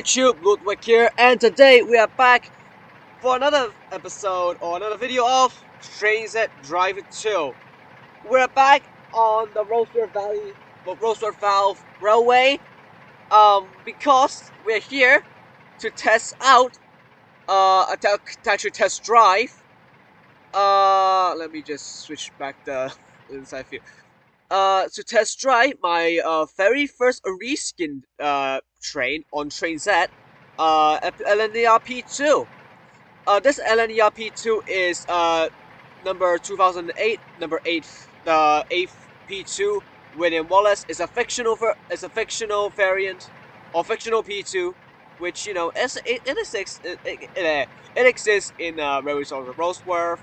YouTube, Ludwig here, and today we are back for another episode or another video of Trainz Driver 2. We're back on the Rosewood Valley, well, Rosewood Valve Railway, um, because we're here to test out, uh, to, to actually test drive, uh, let me just switch back the inside view uh, to test drive my uh, very first reskin uh, train on Trainz, uh, LNER P2. Uh, this LNER P2 is uh, number 2008, number 8, the 8th P2. William Wallace is a fictional is a fictional variant or fictional P2, which you know is it, it exists it, it, it, it exists in uh, Railways of Roseworth,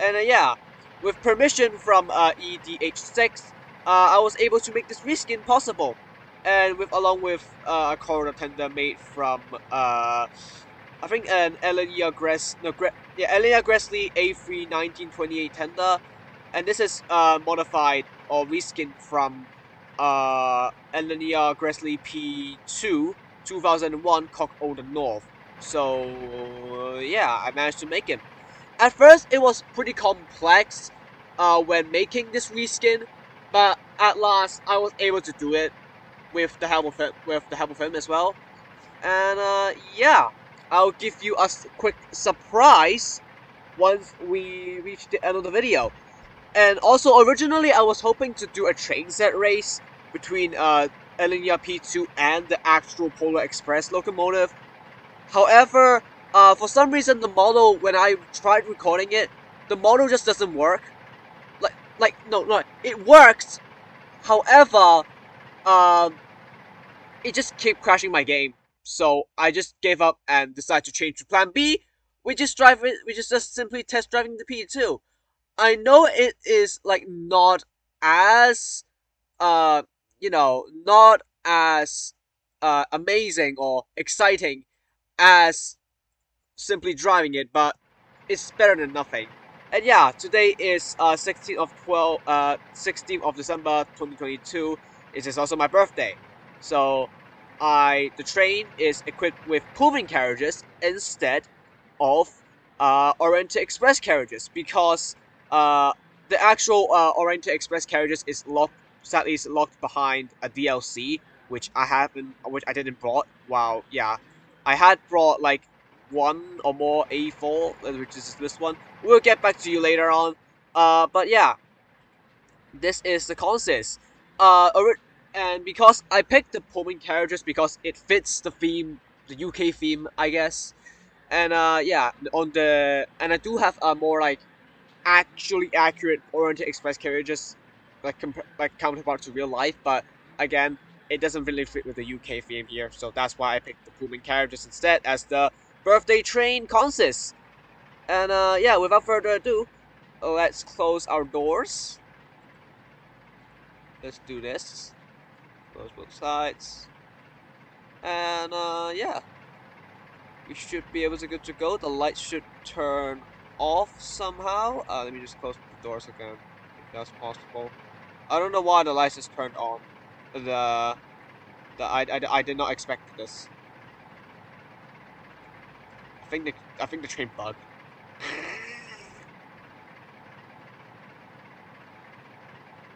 and uh, yeah, with permission from uh, EDH6, uh, I was able to make this reskin possible. And with along with uh, a corridor tender made from uh, I think an LNER Gress no Gre yeah LNER Gresley A3 1928 tender, and this is uh, modified or reskinned from uh, Gresley P2 2001 Cock o' the North. So yeah, I managed to make him. At first, it was pretty complex uh, when making this reskin, but at last I was able to do it with the help of it, with the help of him as well. And uh, yeah, I'll give you a quick surprise once we reach the end of the video. And also, originally I was hoping to do a train set race between uh, LNER P2 and the actual Polar Express locomotive. However, uh, for some reason the model, when I tried recording it, the model just doesn't work like no no it works however um it just kept crashing my game so i just gave up and decided to change to plan b which is driving which is just simply test driving the p2 i know it is like not as uh you know not as uh amazing or exciting as simply driving it but it's better than nothing and yeah, today is uh, 16th of 12, uh, 16th of December 2022. It is also my birthday. So, I the train is equipped with Pullman carriages instead of uh, Oriental Express carriages because uh, the actual uh, Oriental Express carriages is locked, sadly, is locked behind a DLC, which I haven't, which I didn't brought. Wow, yeah, I had brought like one or more A4, which is this one. We'll get back to you later on. Uh, but yeah, this is the consist. Uh, and because I picked the Pullman characters because it fits the theme, the UK theme, I guess. And uh, yeah, on the and I do have a more like actually accurate Oriental Express carriages, like like counterpart to real life. But again, it doesn't really fit with the UK theme here, so that's why I picked the Pullman characters instead as the birthday train consists. And uh, yeah, without further ado, let's close our doors. Let's do this. Close both sides. And uh, yeah, we should be able to get to go. The lights should turn off somehow. Uh, let me just close the doors again, if that's possible. I don't know why the lights is turned on. The, the I, I, I did not expect this. I think the I think the train bugged.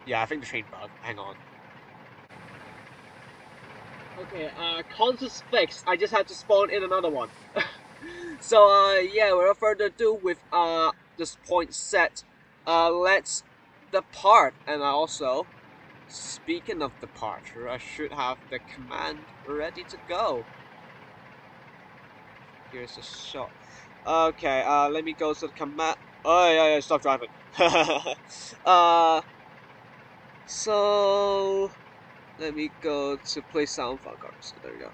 yeah, I think the train bugged. Hang on. Okay, uh, consist fixed. I just had to spawn in another one. so, uh, yeah, without further ado, with, uh, this point set, uh, let's depart. And also, speaking of departure, I should have the command ready to go. Here's a shot. Okay, uh, let me go to the command. Oh, yeah, yeah, stop driving. uh, so, let me go to play sound file guards. There we go.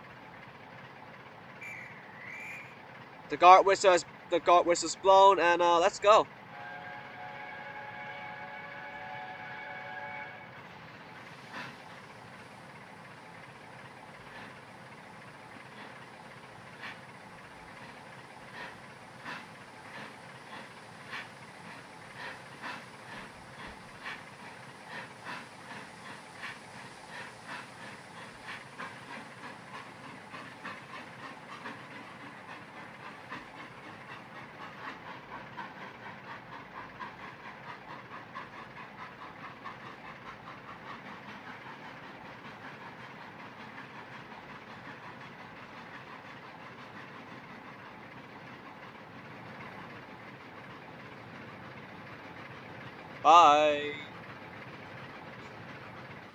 The guard whistle has, the guard whistle's blown, and uh, let's go. Bye.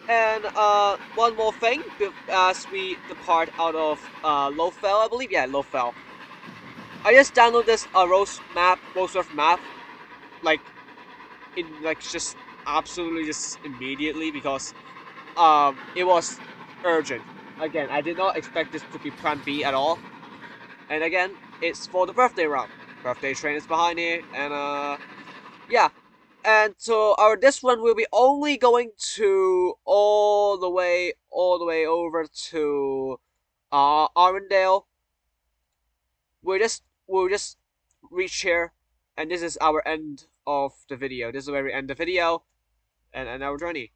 And uh, one more thing, as we depart out of uh, Lothal, I believe, yeah, Lothal. I just downloaded this uh, Rose map, Roseworth map, like, in like just absolutely just immediately because um, it was urgent. Again, I did not expect this to be Plan B at all. And again, it's for the birthday run. Birthday train is behind here, and uh, yeah. And so our this one will be only going to all the way, all the way over to uh Arendelle. We're just we'll just reach here, and this is our end of the video. This is where we end the video, and, and our journey.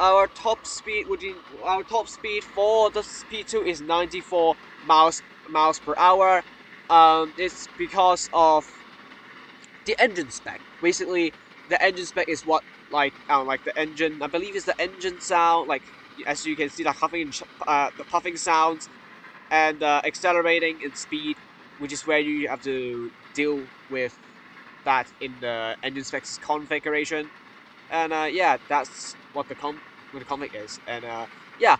Our top speed would be, our top speed for the P2 is 94 miles miles per hour. Um, it's because of the engine spec. Basically, the engine spec is what like um, like the engine. I believe is the engine sound. Like as you can see, the puffing, uh, the puffing sounds, and uh, accelerating in speed which is where you have to deal with that in the engine specs configuration. And uh, yeah, that's what the com what the config is. And uh, yeah,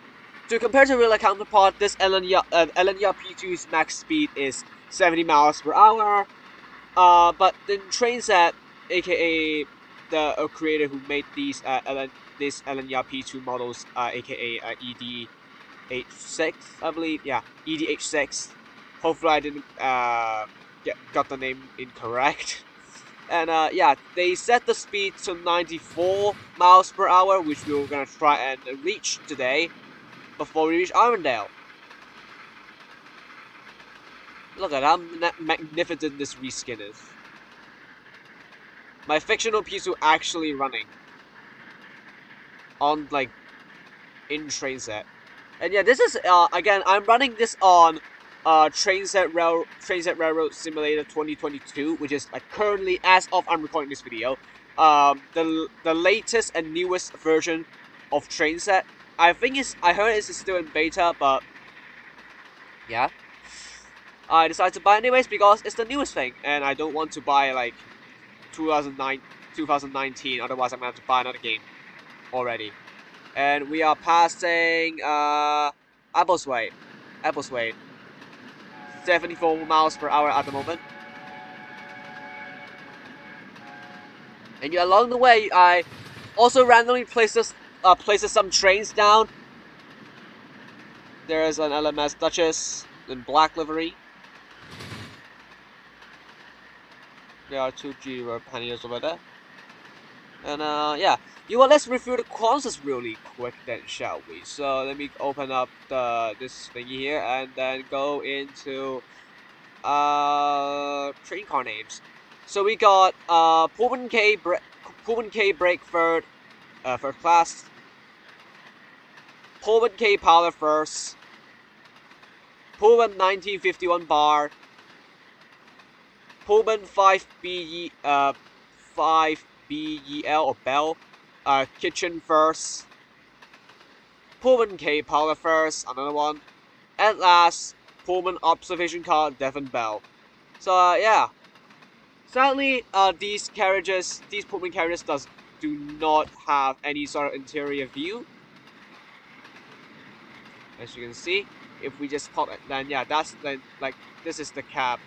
to compare to real counterpart, this uh, LNER P2's max speed is 70 miles per hour. Uh, but the train set, aka the uh, creator who made these uh, Elen this LNER P2 models, uh, aka uh, EDH6, I believe, yeah, EDH6 Hopefully I didn't uh, get, got the name incorrect. And uh, yeah, they set the speed to 94 miles per hour, which we are gonna try and reach today before we reach Irondale. Look at how magnificent this reskin is. My fictional piece are actually running on like in train set. And yeah, this is uh, again I'm running this on uh, Train Set Rail Trainz Railroad Simulator 2022, which is like currently, as of I'm recording this video, um, the the latest and newest version of Train Set. I think it's I heard it's still in beta, but yeah. I decided to buy anyways because it's the newest thing, and I don't want to buy like 2009 2019. Otherwise, I'm gonna have to buy another game already. And we are passing uh, Appleswade. Appleswade. 74 miles per hour at the moment. And along the way, I also randomly places uh, places some trains down. There is an LMS Duchess in black livery. There are two G panniers over there. And uh, yeah, you well, let's review the consoles really quick then, shall we? So let me open up the this thingy here and then go into uh train car names. So we got uh Pullman K Bre Pullman K Brake third uh first class. Pullman K Parlour first. Pullman 1951 bar. Pullman 5B uh 5 B-E-L or Bell. Uh, Kitchen first. Pullman K Parlour first, another one. At last, Pullman Observation Car Devon Belle. So uh, yeah. Sadly, uh, these carriages, these Pullman carriages does do not have any sort of interior view. As you can see, if we just pop it, then yeah, that's then like this is the cab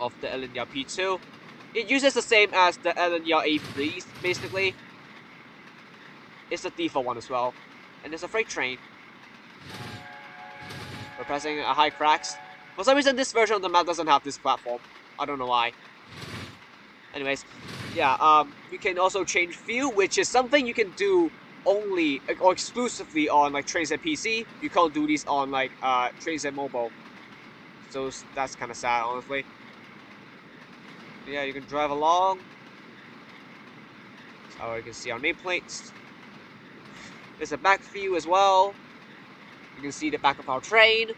of the LNER P2. It uses the same as the LNER A3, basically. It's the default one as well. And there's a freight train. We're pressing a high cracks. For some reason, this version of the map doesn't have this platform. I don't know why. Anyways, yeah, um, you can also change view, which is something you can do only or exclusively on like trains Trainset PC. You can't do these on like uh, Trainset Mobile. So that's kind of sad, honestly yeah, you can drive along. So you can see our nameplates. There's a back view as well. You can see the back of our train.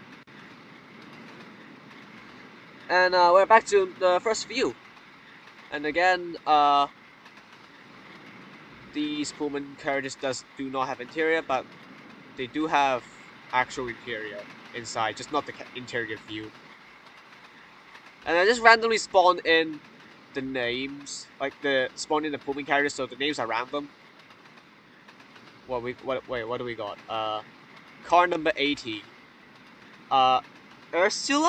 And uh, we're back to the first view. And again, uh, these Pullman carriages does do not have interior, but they do have actual interior inside, just not the interior view. And I just randomly spawned in the names, like the spawning the Pullman carriers, so the names are random. What we what wait what do we got? Uh, car number eighty. Uh, Ursula,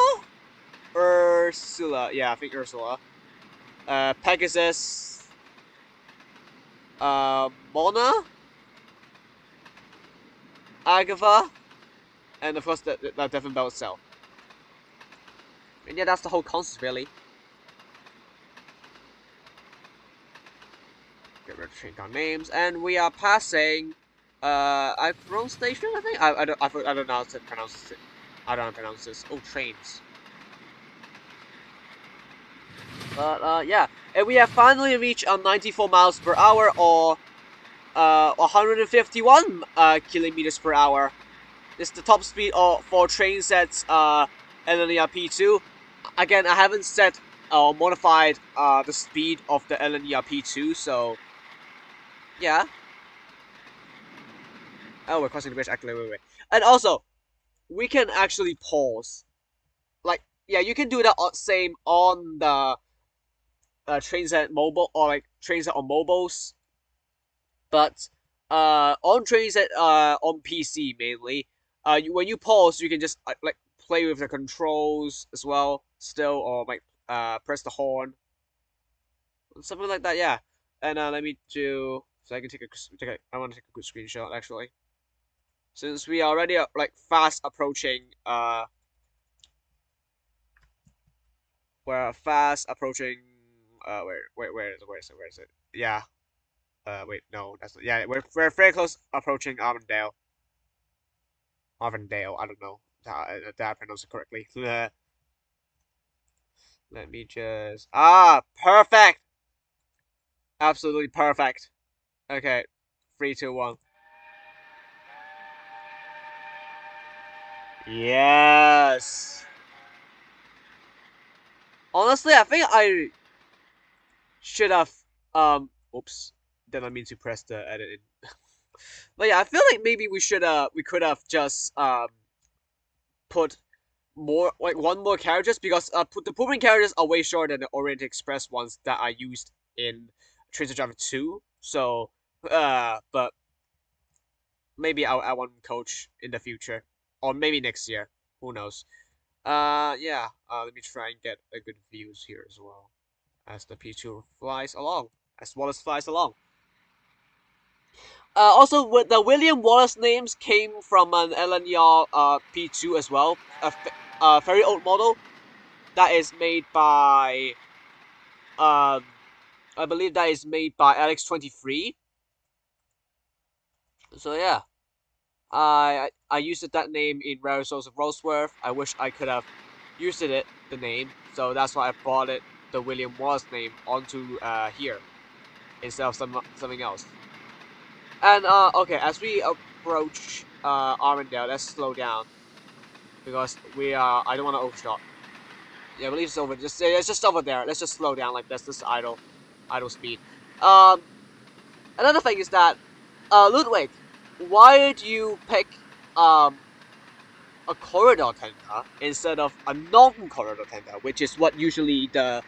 Ursula. Yeah, I think Ursula. Uh, Pegasus. Uh, Mona. Agatha, and of course the, the, the Devon Belle itself. And yeah, that's the whole concept, really. Train car names, and we are passing uh Ivron Station. I think I I don't I, I don't know how to pronounce it. I don't know how to pronounce this. Oh, trains. But uh, yeah, and we have finally reached uh, 94 miles per hour or uh, 151 uh, kilometers per hour. This is the top speed of, for train sets uh, LNER P2. Again, I haven't set or uh, modified uh, the speed of the LNER P2, so yeah. Oh, we're crossing the bridge. Actually, wait, wait. And also, we can actually pause. Like, yeah, you can do that same on the uh, trains at mobile or like trains that on mobiles but uh, on trains that uh, on PC mainly, uh, you, when you pause, you can just uh, like play with the controls as well, still, or like uh, press the horn, something like that. Yeah. And uh, let me do so I can take a take a. I want to take a good screenshot actually, since we are already uh, like fast approaching. Uh, we're fast approaching. Uh, where where where is it? Where is it? Where is it? Yeah. Uh, wait, no, that's not, yeah, we're, we're very close approaching Arvindale. Arvindale, I don't know that, that I pronounced it correctly. Let me just, ah, perfect! Absolutely perfect. Okay, three, two, one. Yes! Honestly, I think I should have, um, oops then I mean to press the edit but yeah, I feel like maybe we should uh we could have just um put more like one more characters because uh put the Pullman characters are way shorter than the Orient Express ones that I used in Trainz Driver 2. So uh but maybe I'll add one coach in the future. Or maybe next year. Who knows? Uh yeah, uh let me try and get a good views here as well. As the P2 flies along. As Wallace flies along. Uh, also, with the William Wallace names came from an LNER uh, P2 as well, a, a very old model that is made by, um, I believe that is made by Alex23. So yeah, I I used that name in Railways of Roseworth. I wish I could have used it the name, so that's why I brought it the William Wallace name onto uh, here instead of some something else. And, uh, okay, as we approach, uh, Armandale, let's slow down. Because we are, I don't want to overshot. Yeah, I believe it's over, just, it's just over there. Let's just slow down like this, this idle, idle speed. Um, another thing is that, uh, Ludwig, why did you pick, um, a corridor tender instead of a non-corridor tender, which is what usually the,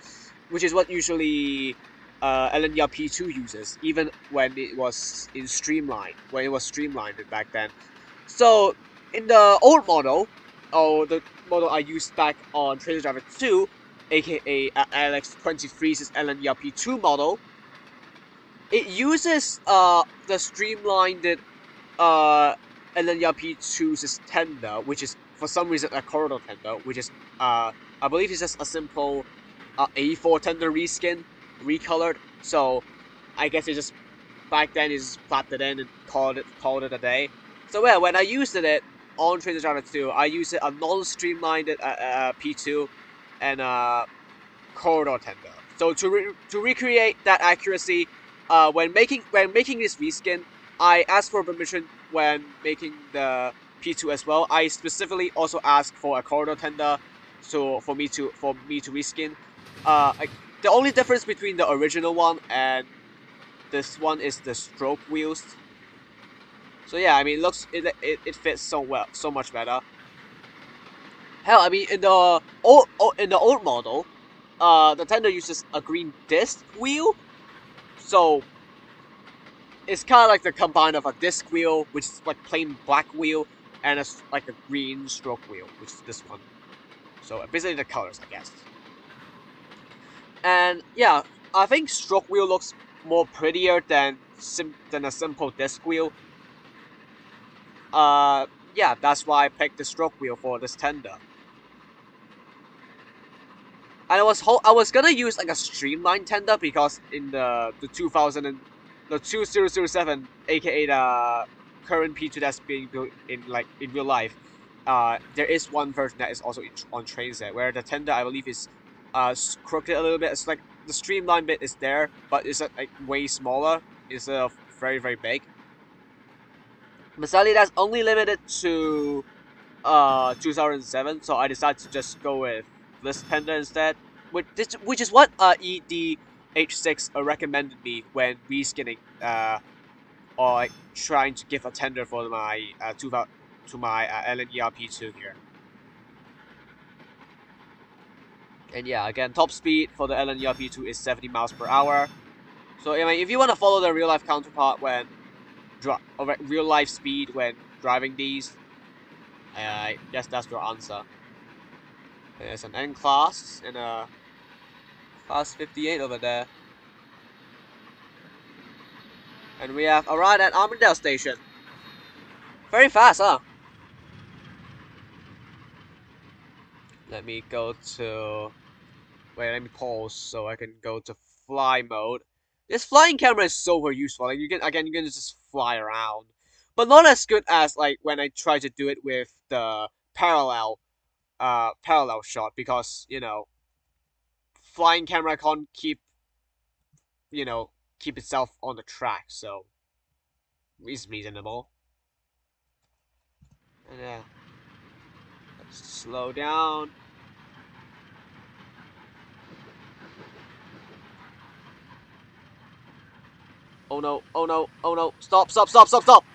which is what usually uh, LNER P2 uses, even when it was in Streamline, when it was streamlined back then. So, in the old model, or the model I used back on Trainz Driver 2, aka uh, Alex23's LNER P2 model, it uses uh, the streamlined uh, LNER P2's tender, which is for some reason a corridor tender, which is, uh, I believe it's just a simple uh, A4 tender reskin recolored. So I guess it just back then it just it in and called it called it a day. So yeah, when I used it on Trainz Driver 2, I used it a non-streamlined uh, uh, P2 and uh, corridor tender. So to re to recreate that accuracy, uh, when making when making this reskin, I asked for permission when making the P2 as well. I specifically also asked for a corridor tender, so for me to for me to reskin. Uh, I, the only difference between the original one and this one is the stroke wheels. So yeah, I mean, it looks it, it, it fits so well, so much better. Hell, I mean, in the old in the old model, uh, the tender uses a green disc wheel, so it's kind of like the combine of a disc wheel, which is like plain black wheel, and a, like a green stroke wheel, which is this one. So basically the colors, I guess. And yeah, I think stroke wheel looks more prettier than sim than a simple disc wheel. Uh, yeah, that's why I picked the stroke wheel for this tender. And I was I was gonna use like a streamlined tender because in the the 2000 and the 2007, aka the current P2 that's being built in like in real life, uh, there is one version that is also on trainset where the tender I believe is uh, crooked a little bit. It's like the streamline bit is there, but it's like way smaller instead of uh, very very big. But sadly, that's only limited to uh, 2007, so I decided to just go with this tender instead, which which is what uh, E D. H6 uh, recommended me when reskinning uh, or like, trying to give a tender for my uh, to, my uh, LNERP2 here. And yeah, again, top speed for the LNERP2 is 70 miles per hour. So if you want to follow the real life counterpart when real life speed when driving these, I guess that's your answer. There's an N class and a class 58 over there. And we have arrived at Armadale Station. Very fast, huh? Let me go to... Wait, let me pause so I can go to fly mode. This flying camera is super useful. Like you can again, you can just fly around, but not as good as like when I try to do it with the parallel, uh, parallel shot because you know, flying camera can't keep, you know, keep itself on the track. So, it's reasonable. And yeah, let's slow down. Oh no, oh no, oh no. Stop, stop, stop, stop, stop!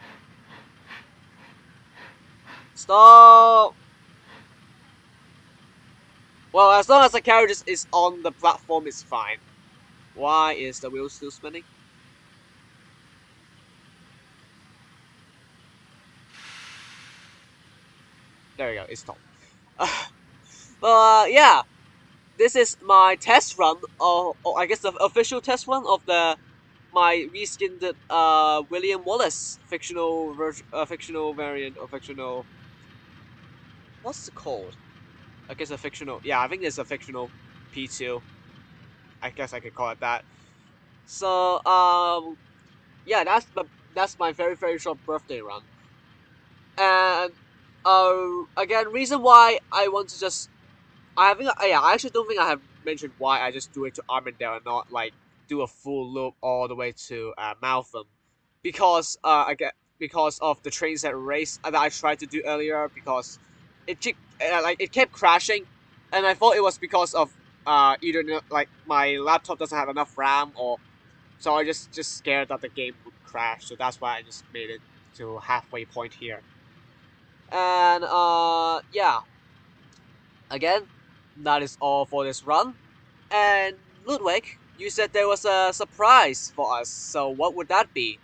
Stop! Well, as long as the carriage is, on the platform, it's fine. Why is the wheel still spinning? There we go, it's stopped. uh, yeah. This is my test run, or, or I guess the official test run of the my reskinned uh, William Wallace fictional uh, fictional variant or fictional. What's it called? I guess a fictional. Yeah, I think it's a fictional P2. I guess I could call it that. So um, yeah, that's that's my very very short birthday run. And uh, again, reason why I want to just I think yeah I actually don't think I have mentioned why I just do it to Armadale and not like do a full loop all the way to uh, Maltham, because uh, I get because of the train set race that I tried to do earlier because it uh, like it kept crashing, and I thought it was because of uh, either like my laptop doesn't have enough RAM or so I just just scared that the game would crash. So that's why I just made it to halfway point here. And uh, yeah. Again, that is all for this run. And Ludwig, you said there was a surprise for us, so what would that be?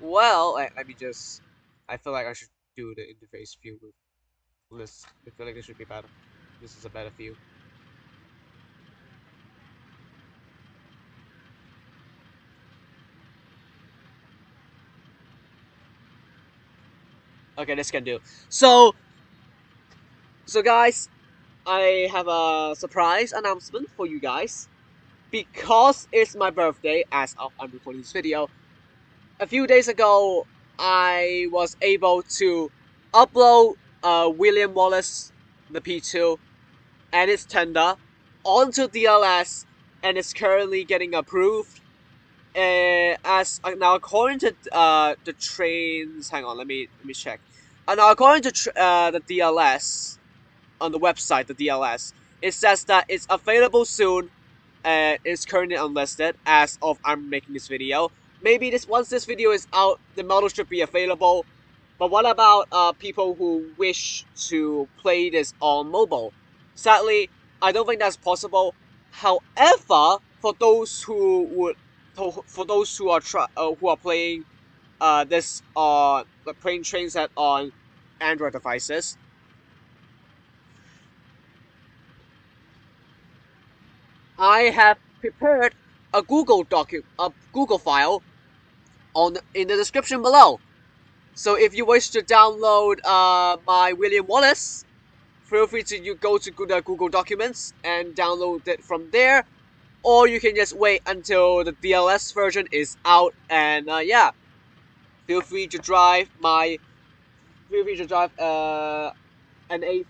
Well, let me just... I feel like I should do the interface view this. I feel like this should be better. This is a better view. Okay, this can do. So, so guys, I have a surprise announcement for you guys because it's my birthday, as of I'm recording this video, a few days ago, I was able to upload uh, William Wallace, the P2, and its tender onto DLS, and it's currently getting approved. Uh, as uh, now, according to uh, the trains, hang on, let me let me check. Uh, now, according to uh, the DLS on the website, the DLS, it says that it's available soon uh, it's currently unlisted as of I'm making this video. Maybe this once this video is out, the model should be available. But what about uh, people who wish to play this on mobile? Sadly, I don't think that's possible. However, for those who would, for those who are try, uh, who are playing uh, this on uh, playing train set on Android devices, I have prepared a Google docu a Google file on in the description below. So if you wish to download uh, my William Wallace, feel free to you go to the Google Documents and download it from there. Or you can just wait until the DLS version is out and uh, yeah. Feel free to drive my feel free to drive uh, an eighth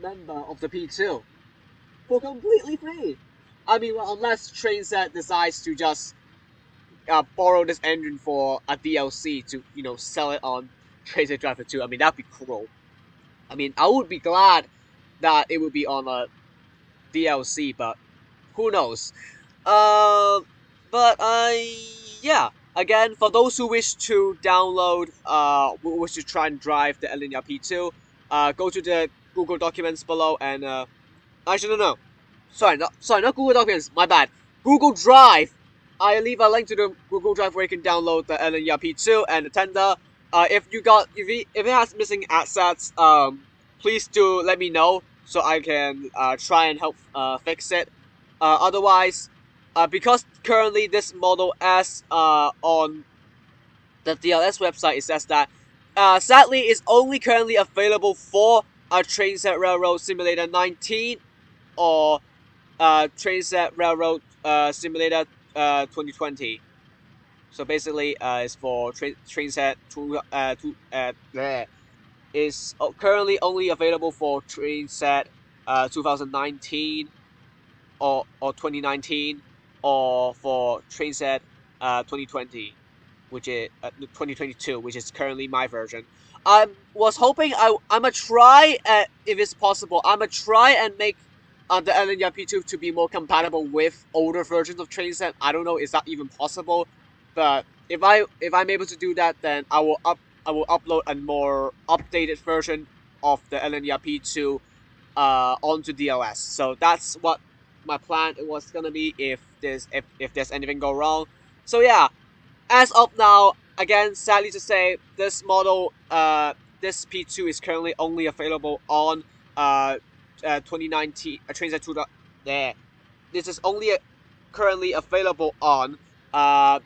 member of the P2 for completely free. I mean, well, unless Trainset decides to just uh, borrow this engine for a DLC to, you know, sell it on Trainz Driver 2. I mean, that'd be cool. I mean, I would be glad that it would be on a DLC, but who knows. Uh, but, I, yeah. Again, for those who wish to download, uh, wish to try and drive the LNER P2, uh, go to the Google Documents below and, uh, actually, no, no. Sorry, not, sorry, not Google Documents, my bad. Google Drive I leave a link to the Google Drive where you can download the LNER P2 and the Tender. Uh, if you got if it, if it has missing assets, um, please do let me know so I can uh, try and help uh, fix it. Uh, otherwise, uh, because currently this Model S uh, on the DLS website it says that uh, sadly is only currently available for a Trainz Railroad Simulator 19 or uh, Trainz Railroad uh, Simulator uh, 2020. So basically, uh, it's for tra train set two uh two uh is currently only available for train set uh 2019 or or 2019 or for train set uh 2020 which is uh, 2022 which is currently my version i was hoping i i'm gonna try at, if it's possible i'm gonna try and make uh, the LNER P2 to be more compatible with older versions of Trainset. I don't know, is that even possible? But if I if I'm able to do that, then I will up I will upload a more updated version of the LNER P2 uh, onto DLS. So that's what my plan was gonna be if there's if, if there's anything go wrong. So yeah, as of now, again, sadly to say, this model, uh, this P2 is currently only available on uh, uh, 2019 uh, Trainset 2 there. This is only uh, currently available on uh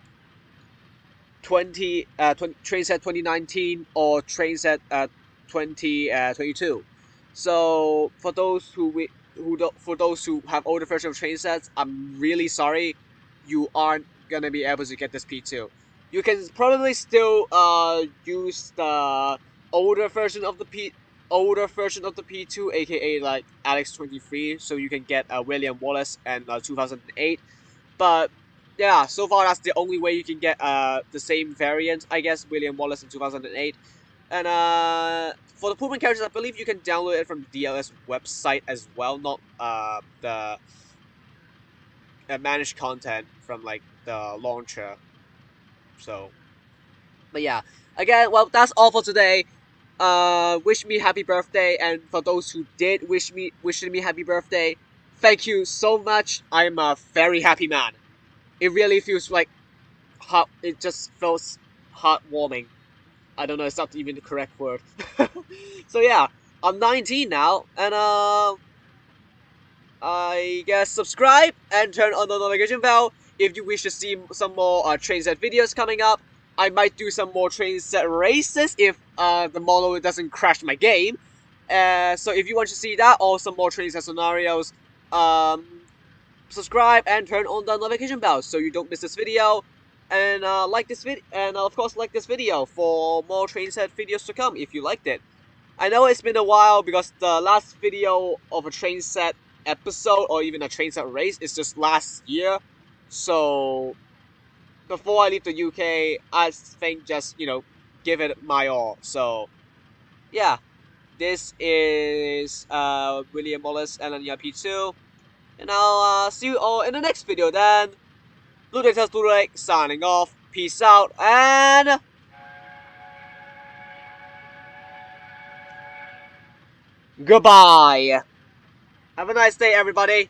20 uh 20, Trainset 2019 or Trainset uh 2022. Uh, so for those who we, who do, for those who have older version of train sets, I'm really sorry, you aren't gonna be able to get this P2. You can probably still uh use the older version of the P older version of the P2, aka like Alex 23, so you can get uh, William Wallace and uh, 2008. But yeah, so far that's the only way you can get uh, the same variant, I guess, William Wallace in 2008. And uh, for the Pullman characters, I believe you can download it from the DLS website as well, not uh, the uh, managed content from like the launcher. So, but yeah, again, well, that's all for today uh, wish me happy birthday, and for those who did wish me wishing me happy birthday, thank you so much. I'm a very happy man. It really feels like heart. It just feels heartwarming. I don't know. It's not even the correct word. so yeah, I'm 19 now, and uh, I guess subscribe and turn on the notification bell if you wish to see some more uh, train set videos coming up. I might do some more train set races if uh, the model doesn't crash my game. Uh, so if you want to see that or some more train set scenarios, um, subscribe and turn on the notification bell so you don't miss this video. And uh, like this video, and uh, of course like this video for more train set videos to come if you liked it. I know it's been a while because the last video of a train set episode or even a train set race is just last year. So before I leave the UK, I think just, you know, give it my all. So, yeah. This is uh, William Wallace and LNER P2. And I'll uh, see you all in the next video then. Ludwig Ludwig signing off. Peace out and... Goodbye. Have a nice day, everybody.